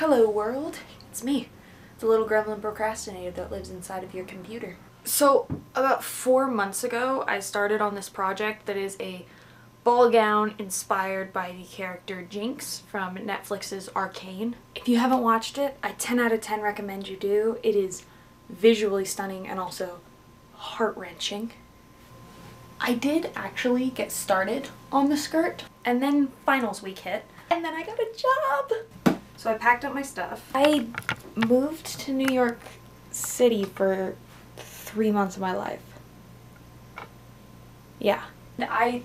Hello world, it's me, the little gremlin procrastinator that lives inside of your computer. So about four months ago I started on this project that is a ball gown inspired by the character Jinx from Netflix's Arcane. If you haven't watched it, I 10 out of 10 recommend you do. It is visually stunning and also heart-wrenching. I did actually get started on the skirt and then finals week hit and then I got a job. So I packed up my stuff. I moved to New York City for three months of my life. Yeah. I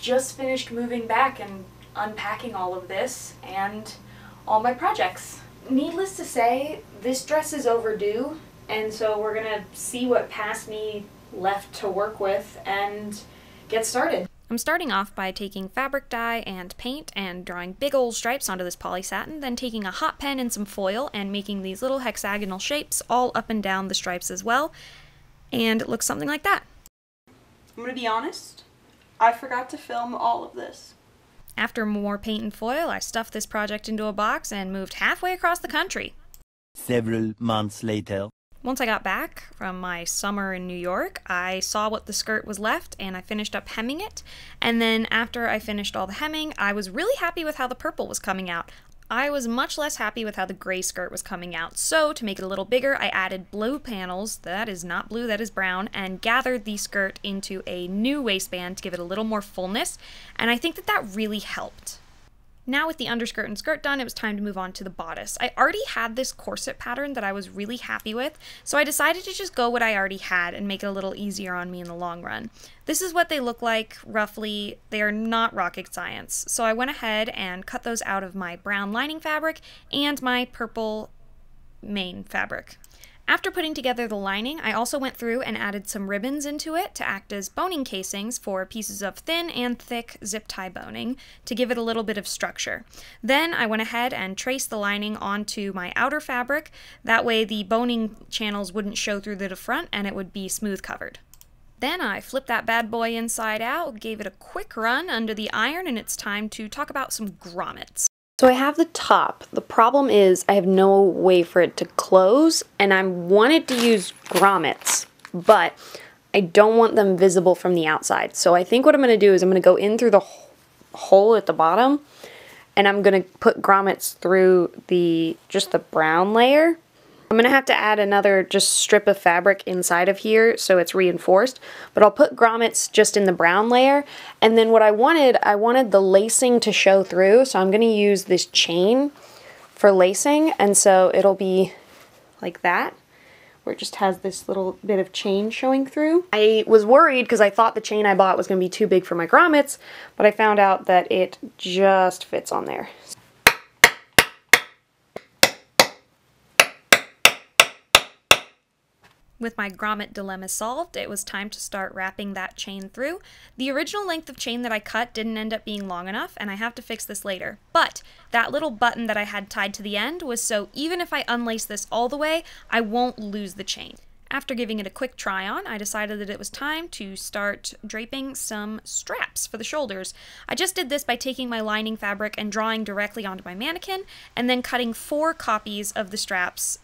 just finished moving back and unpacking all of this and all my projects. Needless to say, this dress is overdue and so we're gonna see what past me left to work with and get started. I'm starting off by taking fabric dye and paint and drawing big old stripes onto this poly satin, then taking a hot pen and some foil and making these little hexagonal shapes all up and down the stripes as well. And it looks something like that. I'm gonna be honest, I forgot to film all of this. After more paint and foil, I stuffed this project into a box and moved halfway across the country. Several months later. Once I got back from my summer in New York, I saw what the skirt was left and I finished up hemming it. And then after I finished all the hemming, I was really happy with how the purple was coming out. I was much less happy with how the gray skirt was coming out, so to make it a little bigger, I added blue panels, that is not blue, that is brown, and gathered the skirt into a new waistband to give it a little more fullness, and I think that that really helped. Now with the underskirt and skirt done, it was time to move on to the bodice. I already had this corset pattern that I was really happy with, so I decided to just go what I already had and make it a little easier on me in the long run. This is what they look like, roughly. They are not rocket science. So I went ahead and cut those out of my brown lining fabric and my purple main fabric. After putting together the lining, I also went through and added some ribbons into it to act as boning casings for pieces of thin and thick zip tie boning to give it a little bit of structure. Then I went ahead and traced the lining onto my outer fabric. That way the boning channels wouldn't show through the front and it would be smooth covered. Then I flipped that bad boy inside out, gave it a quick run under the iron, and it's time to talk about some grommets. So I have the top. The problem is I have no way for it to close and I wanted to use grommets, but I don't want them visible from the outside. So I think what I'm going to do is I'm going to go in through the hole at the bottom and I'm going to put grommets through the just the brown layer I'm going to have to add another just strip of fabric inside of here so it's reinforced, but I'll put grommets just in the brown layer. And then what I wanted, I wanted the lacing to show through, so I'm going to use this chain for lacing, and so it'll be like that where it just has this little bit of chain showing through. I was worried because I thought the chain I bought was going to be too big for my grommets, but I found out that it just fits on there. With my grommet dilemma solved, it was time to start wrapping that chain through. The original length of chain that I cut didn't end up being long enough, and I have to fix this later. But that little button that I had tied to the end was so even if I unlace this all the way, I won't lose the chain. After giving it a quick try on, I decided that it was time to start draping some straps for the shoulders. I just did this by taking my lining fabric and drawing directly onto my mannequin, and then cutting four copies of the straps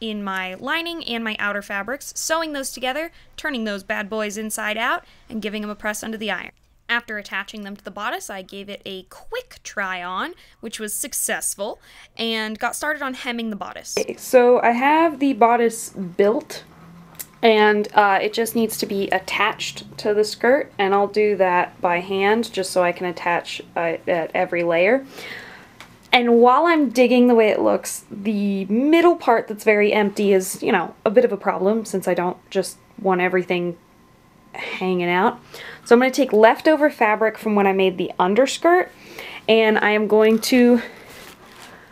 in my lining and my outer fabrics, sewing those together, turning those bad boys inside out, and giving them a press under the iron. After attaching them to the bodice, I gave it a quick try on, which was successful, and got started on hemming the bodice. So I have the bodice built, and uh, it just needs to be attached to the skirt, and I'll do that by hand just so I can attach uh, at every layer. And while I'm digging the way it looks, the middle part that's very empty is, you know, a bit of a problem since I don't just want everything hanging out. So I'm going to take leftover fabric from when I made the underskirt and I am going to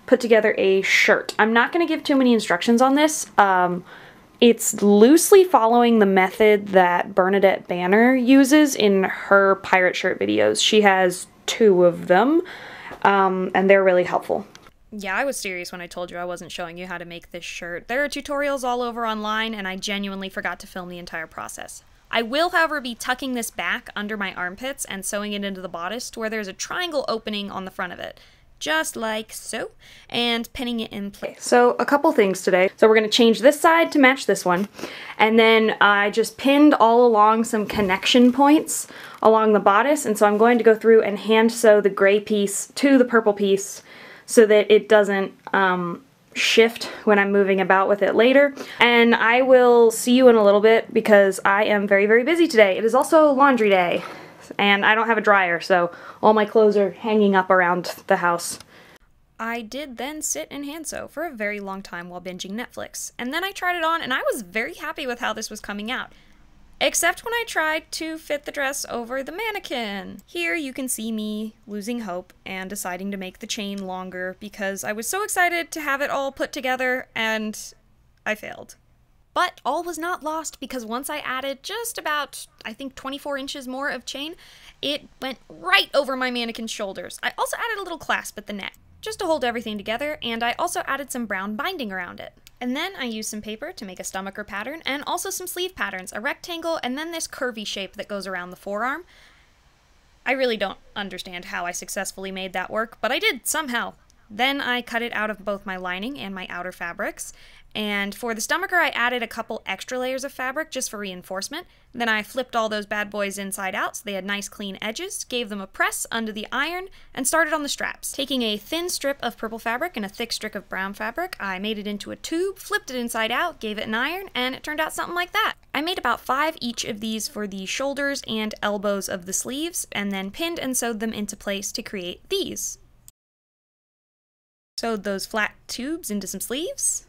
put together a shirt. I'm not going to give too many instructions on this. Um, it's loosely following the method that Bernadette Banner uses in her pirate shirt videos. She has two of them um, and they're really helpful. Yeah, I was serious when I told you I wasn't showing you how to make this shirt. There are tutorials all over online, and I genuinely forgot to film the entire process. I will, however, be tucking this back under my armpits and sewing it into the bodice to where there's a triangle opening on the front of it. Just like so, and pinning it in place. So a couple things today. So we're gonna change this side to match this one. And then I just pinned all along some connection points along the bodice. And so I'm going to go through and hand sew the gray piece to the purple piece so that it doesn't um, shift when I'm moving about with it later. And I will see you in a little bit because I am very, very busy today. It is also laundry day and I don't have a dryer, so all my clothes are hanging up around the house. I did then sit and hand sew for a very long time while binging Netflix, and then I tried it on and I was very happy with how this was coming out. Except when I tried to fit the dress over the mannequin. Here you can see me losing hope and deciding to make the chain longer because I was so excited to have it all put together and I failed. But all was not lost because once I added just about, I think, 24 inches more of chain, it went right over my mannequin's shoulders. I also added a little clasp at the neck just to hold everything together, and I also added some brown binding around it. And then I used some paper to make a stomacher pattern and also some sleeve patterns, a rectangle, and then this curvy shape that goes around the forearm. I really don't understand how I successfully made that work, but I did somehow. Then I cut it out of both my lining and my outer fabrics, and for the stomacher, I added a couple extra layers of fabric just for reinforcement. Then I flipped all those bad boys inside out so they had nice clean edges, gave them a press under the iron, and started on the straps. Taking a thin strip of purple fabric and a thick strip of brown fabric, I made it into a tube, flipped it inside out, gave it an iron, and it turned out something like that. I made about five each of these for the shoulders and elbows of the sleeves, and then pinned and sewed them into place to create these. Sewed those flat tubes into some sleeves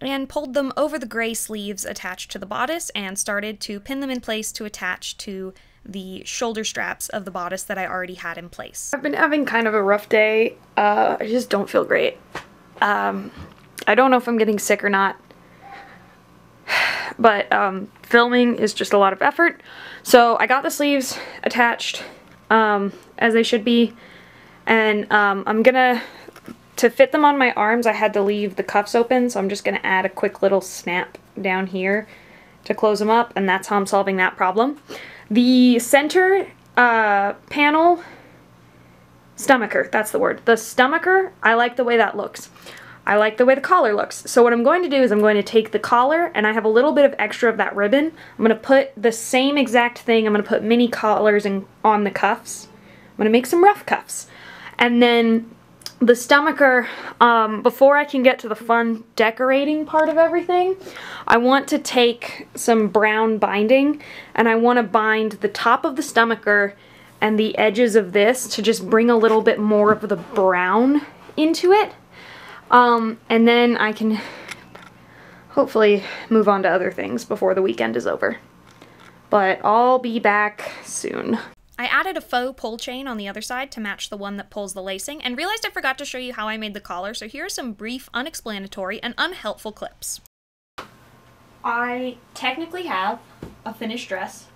and pulled them over the gray sleeves attached to the bodice and started to pin them in place to attach to the shoulder straps of the bodice that I already had in place. I've been having kind of a rough day. Uh, I just don't feel great. Um, I don't know if I'm getting sick or not, but um, filming is just a lot of effort. So I got the sleeves attached um, as they should be, and um, I'm gonna to fit them on my arms, I had to leave the cuffs open, so I'm just going to add a quick little snap down here to close them up, and that's how I'm solving that problem. The center uh, panel, stomacher, that's the word. The stomacher, I like the way that looks. I like the way the collar looks. So what I'm going to do is I'm going to take the collar and I have a little bit of extra of that ribbon. I'm going to put the same exact thing. I'm going to put mini collars in, on the cuffs. I'm going to make some rough cuffs. And then the stomacher, um, before I can get to the fun decorating part of everything, I want to take some brown binding and I want to bind the top of the stomacher and the edges of this to just bring a little bit more of the brown into it. Um, and then I can hopefully move on to other things before the weekend is over. But I'll be back soon. I added a faux pull chain on the other side to match the one that pulls the lacing, and realized I forgot to show you how I made the collar, so here are some brief, unexplanatory, and unhelpful clips. I technically have a finished dress,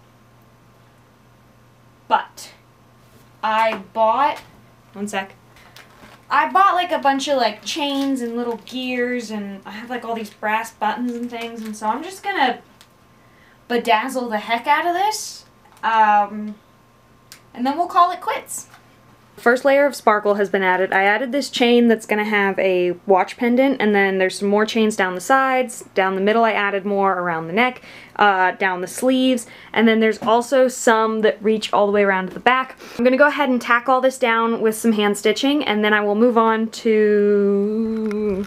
but I bought, one sec, I bought like a bunch of like chains and little gears, and I have like all these brass buttons and things, and so I'm just gonna bedazzle the heck out of this. Um, and then we'll call it quits. First layer of sparkle has been added. I added this chain that's going to have a watch pendant and then there's some more chains down the sides. Down the middle I added more around the neck, uh, down the sleeves, and then there's also some that reach all the way around to the back. I'm going to go ahead and tack all this down with some hand stitching and then I will move on to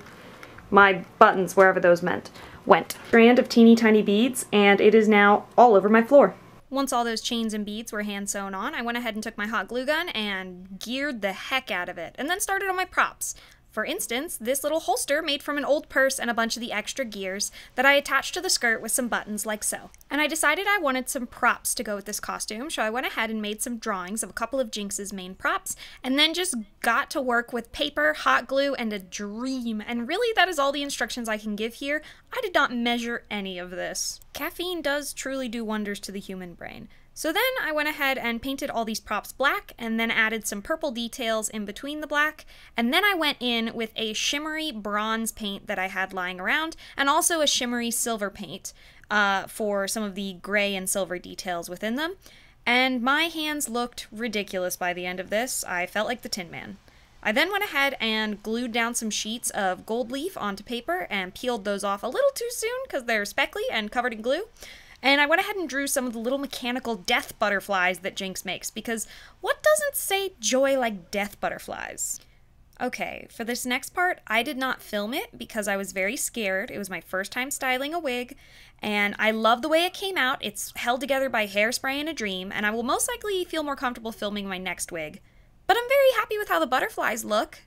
my buttons, wherever those meant went. Strand of teeny tiny beads and it is now all over my floor. Once all those chains and beads were hand sewn on, I went ahead and took my hot glue gun and geared the heck out of it, and then started on my props. For instance, this little holster made from an old purse and a bunch of the extra gears that I attached to the skirt with some buttons like so. And I decided I wanted some props to go with this costume, so I went ahead and made some drawings of a couple of Jinx's main props, and then just got to work with paper, hot glue, and a dream. And really, that is all the instructions I can give here. I did not measure any of this. Caffeine does truly do wonders to the human brain. So then I went ahead and painted all these props black and then added some purple details in between the black. And then I went in with a shimmery bronze paint that I had lying around and also a shimmery silver paint uh, for some of the gray and silver details within them. and my hands looked ridiculous by the end of this. I felt like the Tin Man. I then went ahead and glued down some sheets of gold leaf onto paper and peeled those off a little too soon because they're speckly and covered in glue. And I went ahead and drew some of the little mechanical death butterflies that Jinx makes because what doesn't say joy like death butterflies? Okay, for this next part, I did not film it because I was very scared. It was my first time styling a wig, and I love the way it came out. It's held together by hairspray and a dream, and I will most likely feel more comfortable filming my next wig. But I'm very happy with how the butterflies look.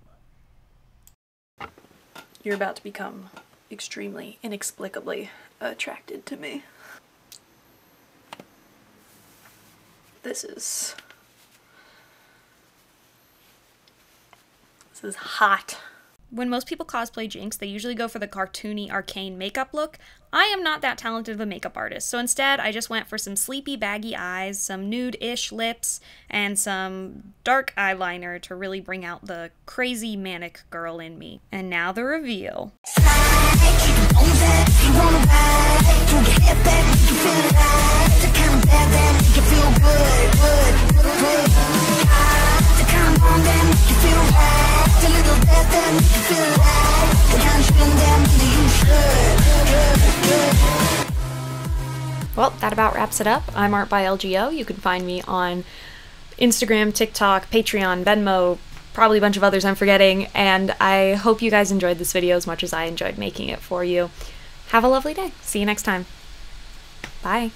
You're about to become extremely, inexplicably attracted to me. This is. This is hot. When most people cosplay Jinx, they usually go for the cartoony, arcane makeup look. I am not that talented of a makeup artist, so instead I just went for some sleepy, baggy eyes, some nude ish lips, and some dark eyeliner to really bring out the crazy, manic girl in me. And now the reveal. Well, that about wraps it up. I'm Art by LGO. You can find me on Instagram, TikTok, Patreon, Venmo, probably a bunch of others I'm forgetting. And I hope you guys enjoyed this video as much as I enjoyed making it for you. Have a lovely day. See you next time. Bye.